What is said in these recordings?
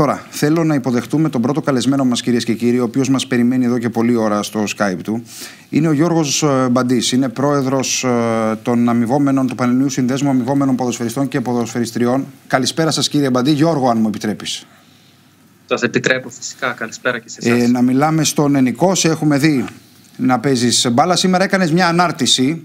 Τώρα, θέλω να υποδεχτούμε τον πρώτο καλεσμένο μας, κυρίες και κύριοι, ο οποίος μας περιμένει εδώ και πολλή ώρα στο Skype του. Είναι ο Γιώργος ε, Μπαντής. Είναι πρόεδρος ε, των αμοιβόμενων του Πανελληνίου Συνδέσμου Αμοιβόμενων Ποδοσφαιριστών και Ποδοσφαιριστριών. Καλησπέρα σας, κύριε Μπαντή. Γιώργο, αν μου επιτρέπεις. Σας επιτρέπω φυσικά. Καλησπέρα και σε εσάς. Ε, να μιλάμε στον Ενικό. Σε έχουμε δει να παίζεις μπάλα. Σήμερα έκανες μια ανάρτηση,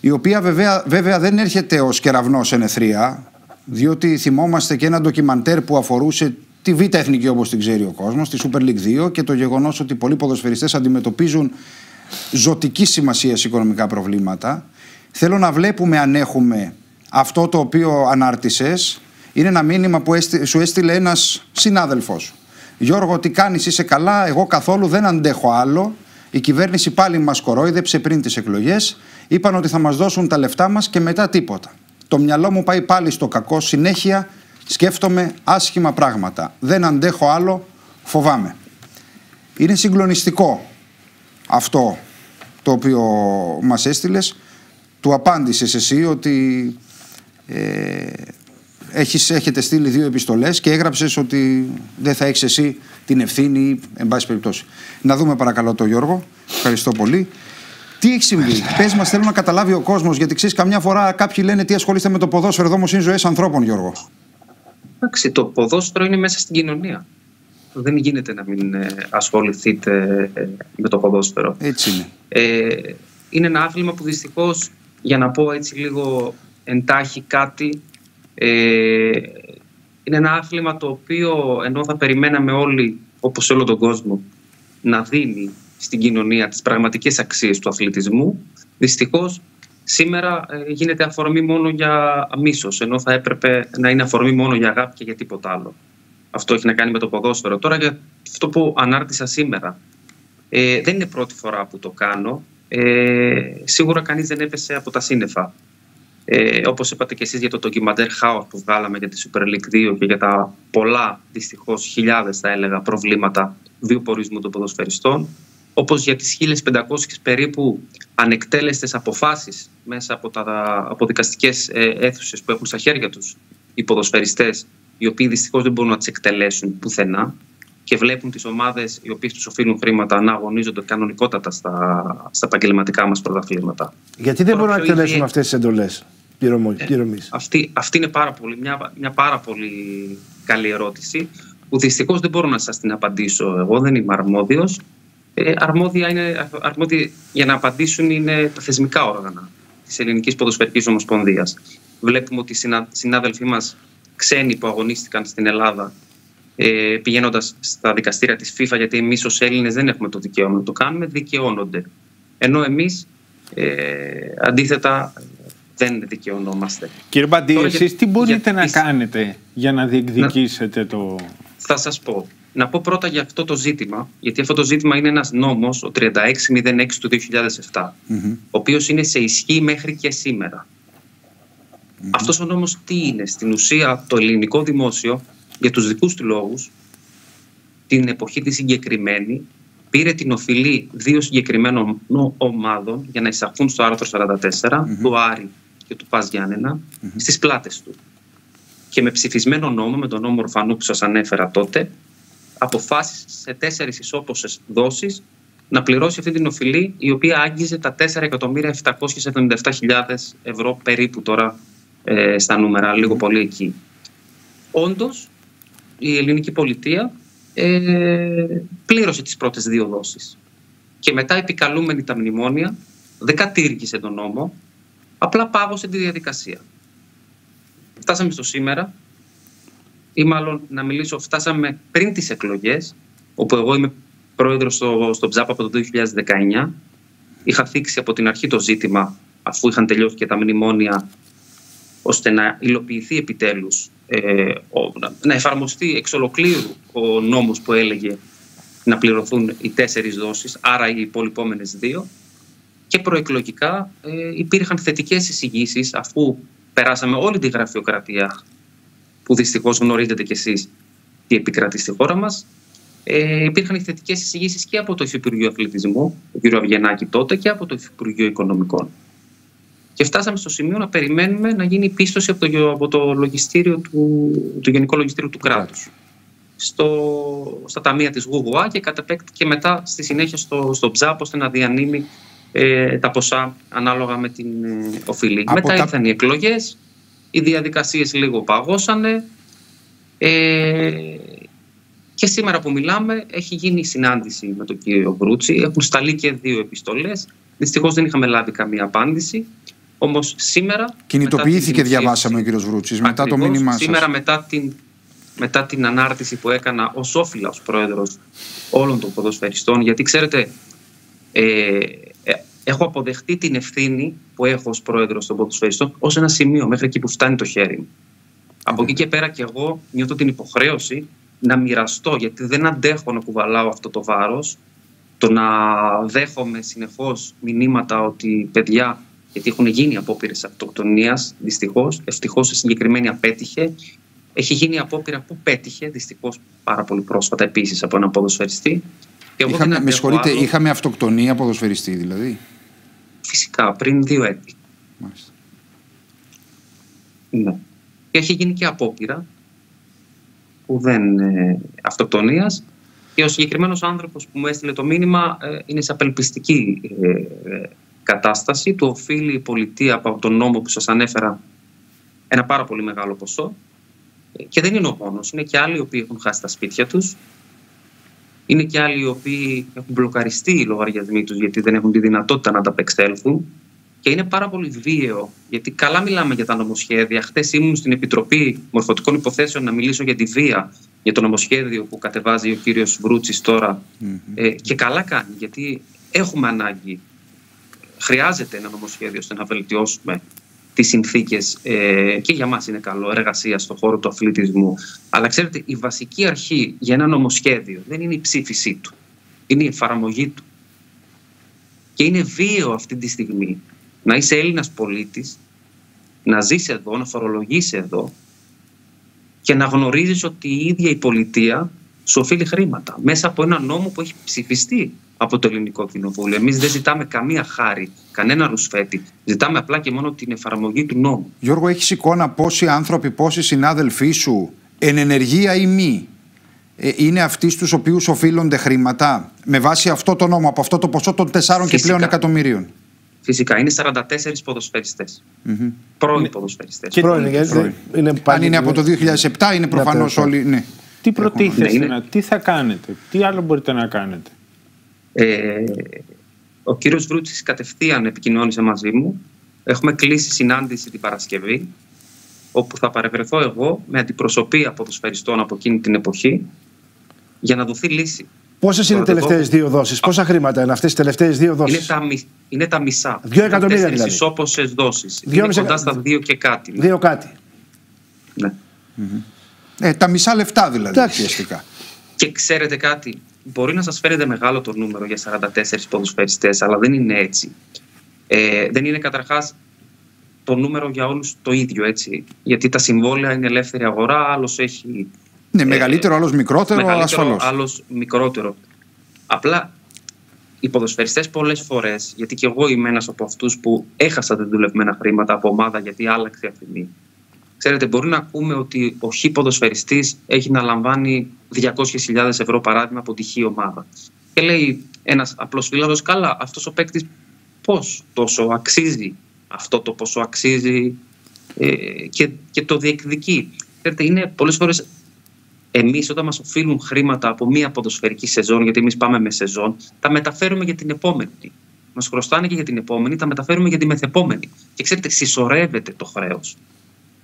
η οποία βέβαια, βέβαια δεν έρχεται ως κεραυνός σε νεθρία διότι θυμόμαστε και ένα ντοκιμαντέρ που αφορούσε τη Β' Εθνική όπως την ξέρει ο κόσμος, τη Super League 2 και το γεγονός ότι πολλοί ποδοσφαιριστές αντιμετωπίζουν ζωτική σημασία οικονομικά προβλήματα. Θέλω να βλέπουμε αν έχουμε αυτό το οποίο ανάρτησες. Είναι ένα μήνυμα που σου έστειλε ένας συνάδελφος. Γιώργο, τι κάνεις, είσαι καλά, εγώ καθόλου δεν αντέχω άλλο. Η κυβέρνηση πάλι μας κορόιδεψε πριν τις εκλογές. Είπαν ότι θα μας δώσουν τα λεφτά μας και μετά τίποτα. Το μυαλό μου πάει πάλι στο κακό. Συνέχεια σκέφτομαι άσχημα πράγματα. Δεν αντέχω άλλο, φοβάμαι. Είναι συγκλονιστικό αυτό το οποίο μας έστειλες. Του απάντησες εσύ ότι ε, έχεις, έχετε στείλει δύο επιστολές και έγραψες ότι δεν θα έχεις εσύ την ευθύνη, εν πάση περιπτώσει. Να δούμε παρακαλώ τον Γιώργο. Ευχαριστώ πολύ. Τι έχει συμβεί, πες μας, θέλω να καταλάβει ο κόσμος, γιατί ξέρεις, καμιά φορά κάποιοι λένε τι ασχολείστε με το ποδόσφαιρο, εδώ όμω είναι ζωές ανθρώπων, Γιώργο. Εντάξει, το ποδόσφαιρο είναι μέσα στην κοινωνία. Δεν γίνεται να μην ε, ασχοληθείτε ε, με το ποδόσφαιρο. Έτσι είναι. Ε, είναι ένα άθλημα που δυστυχώς, για να πω έτσι λίγο εντάχει κάτι, ε, είναι ένα άθλημα το οποίο ενώ θα περιμέναμε όλοι, όπως όλο τον κόσμο, να δίνει στην κοινωνία τις πραγματικές αξίες του αθλητισμού, δυστυχώς σήμερα ε, γίνεται αφορμή μόνο για μίσος, ενώ θα έπρεπε να είναι αφορμή μόνο για αγάπη και για τίποτα άλλο. Αυτό έχει να κάνει με το ποδόσφαιρο. Τώρα για αυτό που ανάρτησα σήμερα, ε, δεν είναι πρώτη φορά που το κάνω. Ε, σίγουρα κανείς δεν έπεσε από τα σύννεφα. Ε, όπως είπατε και εσείς για το ντοκιμαντέρ Χάος που βγάλαμε για τη Super League 2 και για τα πολλά, δυστυχώς χιλιάδες θα έλεγα, προβλήματα βιοπορισμού των ποδοσφαιριστών όπως για τις 1500 περίπου ανεκτέλεστες αποφάσεις μέσα από, τα, από δικαστικές ε, αίθουσες που έχουν στα χέρια τους οι ποδοσφαιριστές, οι οποίοι δυστυχώς δεν μπορούν να τις εκτελέσουν πουθενά και βλέπουν τις ομάδες οι οποίες τους οφείλουν χρήματα να αγωνίζονται κανονικότατα στα, στα επαγγελματικά μας πρωταθλήματα. Γιατί δεν μπορούν να εκτελέσουν αυτές τις εντολές πληρωμής. Ε, αυτή, αυτή είναι πάρα πολύ, μια, μια πάρα πολύ καλή ερώτηση που δυστυχώς δεν μπορώ να σας την απαντήσω εγώ, δεν είμαι αρμόδιος ε, αρμόδια, είναι, αρμόδια για να απαντήσουν είναι τα θεσμικά όργανα της Ελληνικής Ποδοσφαιρικής Ομοσπονδίας. Βλέπουμε ότι οι συνάδελφοί μας ξένοι που αγωνίστηκαν στην Ελλάδα ε, πηγαίνοντας στα δικαστήρια της FIFA, γιατί εμείς ως Έλληνες δεν έχουμε το δικαίωμα να το κάνουμε, δικαιώνονται. Ενώ εμείς ε, αντίθετα δεν δικαιωνόμαστε. Κύριε Μπαντή, εσείς τι μπορείτε να κάνετε για να διεκδικήσετε το. Θα σας πω. Να πω πρώτα για αυτό το ζήτημα, γιατί αυτό το ζήτημα είναι ένας νόμος, ο 3606 του 2007, ο οποίος είναι σε ισχύ μέχρι και σήμερα. Mm-hmm. Αυτός ο νόμος τι είναι, στην ουσία το ελληνικό δημόσιο, για τους δικούς του λόγους, την εποχή τη συγκεκριμένη, πήρε την οφειλή δύο συγκεκριμένων ομάδων για να εισαχθούν στο άρθρο 44, του Άρη και του Πας Γιάννενα, στις πλάτες του. Και με ψηφισμένο νόμο, με τον νόμο Ορφανού που σας ανέφερα τότε, αποφάσισε σε τέσσερις ισόποσε δόσεις να πληρώσει αυτή την οφειλή, η οποία άγγιζε τα 4.777.000 ευρώ περίπου τώρα ε, στα νούμερα, λίγο πολύ εκεί. Όντως, η ελληνική πολιτεία ε, πλήρωσε τις πρώτες δύο δόσεις. Και μετά επικαλούμενη τα μνημόνια δεν κατήργησε τον νόμο, απλά πάγωσε τη διαδικασία. Φτάσαμε στο σήμερα ή μάλλον να μιλήσω, φτάσαμε πριν τις εκλογές, όπου εγώ είμαι πρόεδρος στο, στο Ψάπα από το 2019. Είχα θίξει από την αρχή το ζήτημα, αφού είχαν τελειώσει και τα μνημόνια, ώστε να υλοποιηθεί επιτέλους, ε, να εφαρμοστεί εξ ολοκλήρου ο νόμος που έλεγε να πληρωθούν οι τέσσερις δόσεις, άρα οι υπολοιπόμενες δύο. Και προεκλογικά ε, υπήρχαν θετικές εισηγήσεις, αφού περάσαμε όλη τη γραφειοκρατία που δυστυχώς γνωρίζετε κι εσείς τι επικρατεί στη χώρα μας. Ε, υπήρχαν θετικές εισηγήσεις και από το Υφυπουργείο Αθλητισμού, τον κύριο Αυγενάκη τότε, και από το Υφυπουργείο Οικονομικών. Και φτάσαμε στο σημείο να περιμένουμε να γίνει πίστοση από το, από το λογιστήριο του, το Γενικό Λογιστήριο του κράτους. στο, στα ταμεία της Γουγουά και κατ' και μετά στη συνέχεια στο, στο ψάπ ώστε να διανύμει ε, τα ποσά ανάλογα με την ε, οφειλή. μετά τα... ήρθαν οι εκλογές, οι διαδικασίες λίγο παγώσανε ε, και σήμερα που μιλάμε έχει γίνει συνάντηση με τον κύριο Βρούτσι, έχουν σταλεί και δύο επιστολές, δυστυχώς δεν είχαμε λάβει καμία απάντηση. Όμως σήμερα. Κινητοποιήθηκε, διαβάσαμε ο κύριος Βρούτσης, μετά το μήνυμά σας. Σήμερα, μετά την, μετά την ανάρτηση που έκανα ως όφυλα ως πρόεδρος όλων των ποδοσφαιριστών, γιατί ξέρετε, ε, ε, έχω αποδεχτεί την ευθύνη που έχω ως πρόεδρος των ποδοσφαιριστών ως ένα σημείο μέχρι εκεί που φτάνει το χέρι μου. Από εκεί και πέρα και εγώ νιώθω την υποχρέωση να μοιραστώ, γιατί δεν αντέχω να κουβαλάω αυτό το βάρος. Το να δέχομαι συνεχώς μηνύματα ότι παιδιά γιατί έχουν γίνει απόπειρες αυτοκτονίας, δυστυχώς. Ευτυχώς η συγκεκριμένη απέτυχε. Έχει γίνει απόπειρα που πέτυχε, δυστυχώς πάρα πολύ πρόσφατα επίσης από έναν ποδοσφαιριστή. είχαμε, με συγχωρείτε, είχαμε αυτοκτονία ποδοσφαιριστή δηλαδή; Φυσικά, πριν δύο έτη. Μάλιστα. Ναι. Και έχει γίνει και απόπειρα που δεν ε, αυτοκτονίας και ο συγκεκριμένος άνθρωπος που μου έστειλε το μήνυμα ε, είναι σε απελπιστική ε, κατάσταση. Του οφείλει η πολιτεία από τον νόμο που σας ανέφερα ένα πάρα πολύ μεγάλο ποσό. Και δεν είναι ο μόνος. Είναι και άλλοι οι οποίοι έχουν χάσει τα σπίτια τους. Είναι και άλλοι οι οποίοι έχουν μπλοκαριστεί οι λογαριασμοί τους γιατί δεν έχουν τη δυνατότητα να τα απεξέλθουν. Και είναι πάρα πολύ βίαιο, γιατί καλά μιλάμε για τα νομοσχέδια. Χθες ήμουν στην Επιτροπή Μορφωτικών Υποθέσεων να μιλήσω για τη βία, για το νομοσχέδιο που κατεβάζει ο κύριος Βρούτσης Ε, και καλά κάνει, γιατί έχουμε ανάγκη χρειάζεται ένα νομοσχέδιο ώστε να βελτιώσουμε τις συνθήκες ε, και για μας είναι καλό εργασία στον χώρο του αθλητισμού. Αλλά ξέρετε, η βασική αρχή για ένα νομοσχέδιο δεν είναι η ψήφισή του, είναι η εφαρμογή του. Και είναι βίαιο αυτή τη στιγμή να είσαι Έλληνας πολίτης, να ζεις εδώ, να φορολογήσει εδώ και να γνωρίζεις ότι η ίδια η πολιτεία σου οφείλει χρήματα μέσα από ένα νόμο που έχει ψηφιστεί από το Ελληνικό Κοινοβούλιο. Εμείς δεν ζητάμε καμία χάρη, κανένα ρουσφέτη. Ζητάμε απλά και μόνο την εφαρμογή του νόμου. Γιώργο, έχεις εικόνα πόσοι άνθρωποι, πόσοι συνάδελφοί σου, εν ενεργεία ή μη, ε, είναι αυτοί στους οποίους οφείλονται χρήματα με βάση αυτό το νόμο, από αυτό το ποσό των 4 και πλέον εκατομμυρίων; Φυσικά, είναι 44 ποδοσφαιριστές. Mm-hmm. Πρώην ποδοσφαιριστές. Αν είναι από το 2007, είναι προφανώς όλοι. Ναι. Τι προτίθεστε, ναι, τι θα κάνετε, τι άλλο μπορείτε να κάνετε; Ε, ο κύριος Βρούτσης κατευθείαν επικοινώνησε μαζί μου. Έχουμε κλείσει συνάντηση την Παρασκευή, όπου θα παρευρεθώ εγώ με αντιπροσωπεία ποδοσφαιριστών από εκείνη την εποχή για να δοθεί λύση. Πόσες είναι οι τελευταίες δύο δόσεις, Πόσα χρήματα είναι αυτές οι τελευταίες δύο δόσεις, Είναι τα, είναι τα μισά. Δύο εκατομμύρια δηλαδή. Ισόποσες δόσεις. Είναι κοντά στα δύο και κάτι. Ναι. Δύο κάτι. Ναι. Mm-hmm. Ε, τα μισά λεφτά δηλαδή. Ουσιαστικά. Και ξέρετε κάτι, μπορεί να σας φαίνεται μεγάλο το νούμερο για 44 ποδοσφαιριστές, αλλά δεν είναι έτσι. Ε, δεν είναι καταρχάς το νούμερο για όλους το ίδιο, έτσι. Γιατί τα συμβόλαια είναι ελεύθερη αγορά, άλλος έχει... Ναι, ε, μεγαλύτερο, άλλος μικρότερο, μεγαλύτερο, ασφαλώς. άλλος μικρότερο. Απλά οι ποδοσφαιριστές πολλές φορές, γιατί και εγώ είμαι ένας από αυτούς που έχασα τα δουλευμένα χρήματα από ομάδα γιατί άλλαξε αυτή Ξέρετε, μπορεί να ακούμε ότι ο χ ποδοσφαιριστής έχει να λαμβάνει 200.000 ευρώ παράδειγμα από τη χ ομάδα. Και λέει ένας απλός φίλο, καλά, αυτός ο παίκτης πώς τόσο αξίζει αυτό το πόσο αξίζει ε, και, και το διεκδικεί. Ξέρετε, είναι πολλές φορές εμείς όταν μας οφείλουν χρήματα από μία ποδοσφαιρική σεζόν, γιατί εμείς πάμε με σεζόν, τα μεταφέρουμε για την επόμενη. Μας χρωστάνε και για την επόμενη, τα μεταφέρουμε για τη μεθεπόμενη. Και ξέρετε, συσσωρεύεται το χρέος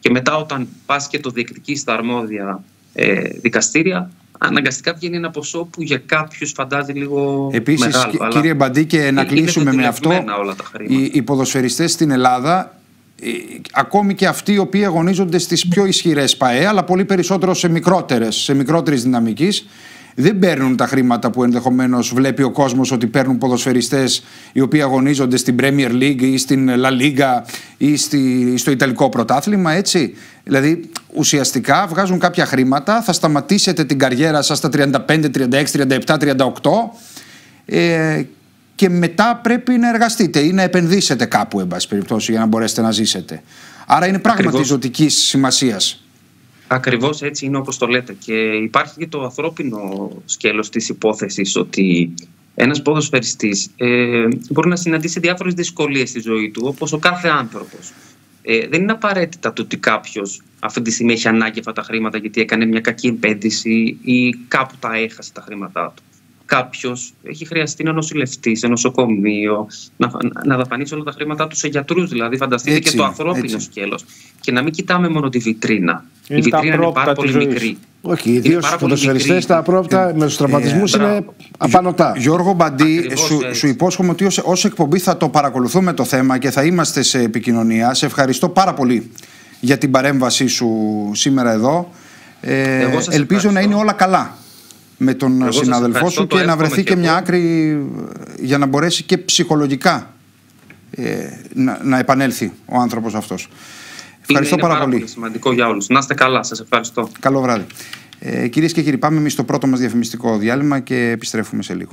και μετά όταν πας και το διεκδικείς στα αρμόδια ε, δικαστήρια αναγκαστικά βγαίνει ένα ποσό που για κάποιους φαντάζει λίγο Επίσης, μεγάλο. Επίση, κύριε Μπαντή, και να κλείσουμε με αυτό, όλα τα οι, οι ποδοσφαιριστές στην Ελλάδα, ε, ακόμη και αυτοί οι οποίοι αγωνίζονται στις πιο ισχυρές ΠαΕ, αλλά πολύ περισσότερο σε μικρότερες, σε μικρότερης δυναμικής, δεν παίρνουν τα χρήματα που ενδεχομένως βλέπει ο κόσμος ότι παίρνουν ποδοσφαιριστές οι οποίοι αγωνίζονται στην Premier League ή στην La Liga ή στη, στο Ιταλικό πρωτάθλημα, έτσι. Δηλαδή ουσιαστικά βγάζουν κάποια χρήματα, θα σταματήσετε την καριέρα σας στα 35, 36, 37, 38 ε, και μετά πρέπει να εργαστείτε ή να επενδύσετε κάπου, εν πάση περιπτώσει, για να μπορέσετε να ζήσετε. Άρα είναι πράγματι ζωτικής σημασίας. Ακριβώς έτσι είναι όπως το λέτε και υπάρχει και το ανθρώπινο σκέλος της υπόθεσης ότι ένας ποδοσφαιριστής ε, μπορεί να συναντήσει διάφορες δυσκολίες στη ζωή του όπως ο κάθε άνθρωπος. Ε, δεν είναι απαραίτητα το ότι κάποιος αυτή τη στιγμή έχει ανάγκη αυτά τα χρήματα γιατί έκανε μια κακή επένδυση ή κάπου τα έχασε τα χρήματά του κάποιος έχει χρειαστεί να νοσηλευτεί σε νοσοκομείο, να, να δαπανίσει όλα τα χρήματά του σε γιατρούς. Δηλαδή, φανταστείτε και το ανθρώπινο σκέλος. Και να μην κοιτάμε μόνο τη βιτρίνα. Είναι η βιτρίνα είναι πάρα πολύ μικρή. Όχι, ιδίως στου ποδοσφαιριστέ τα πρόοπτα ε, με τους τραυματισμούς ε, είναι απανοτά. Γιώργο Μπαντή, σου, σου υπόσχομαι ότι ως εκπομπή θα το παρακολουθούμε το θέμα και θα είμαστε σε επικοινωνία. Σε ευχαριστώ πάρα πολύ για την παρέμβασή σου σήμερα εδώ. Ε, ελπίζω να είναι όλα καλά με τον Εγώ συναδελφό σου και να βρεθεί και, μια άκρη για να μπορέσει και ψυχολογικά ε, να, να επανέλθει ο άνθρωπος αυτός. Ευχαριστώ είναι, πάρα, πάρα πολύ. Είναι σημαντικό για όλους. Να είστε καλά. Σας ευχαριστώ. Καλό βράδυ. Ε, κυρίες και κύριοι, πάμε εμείς στο πρώτο μας διαφημιστικό διάλειμμα και επιστρέφουμε σε λίγο.